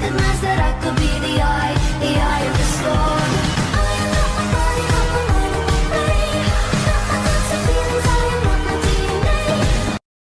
recognize that I